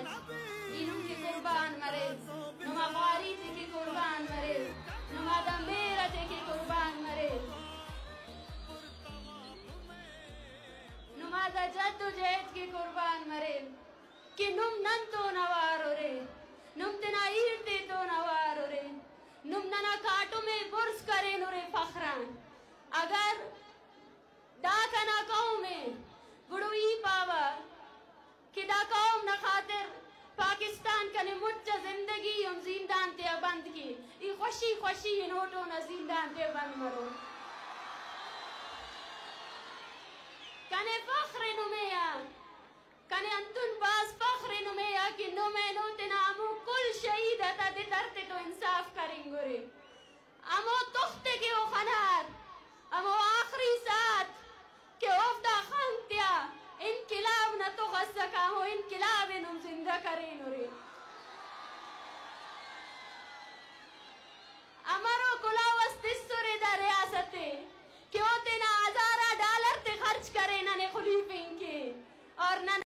आज कुर्बान मरे नुमा की कुर्बान मरे नुमा दमेरा की कुर्बान मरे नुमा जद्दोजहद की कुर्बान मरे कि नुम नंतो नवारो मुझ जिंदगी हम जिंदान ते बंद की ई खुशी खुशी इन होटो न जिंदान ते बंद मरो कने फख्र नुमेया कने अंतुन बाज फख्र नुमेया कि नो मैं नो ते नामो कुल शहीद हता दे तरते तो इंसाफ करेंगे रे امو تخته که او خنات امو آخری سات که افدا خانتیا انقلاب نتو غصه که انقلاب نم زنده کرین ری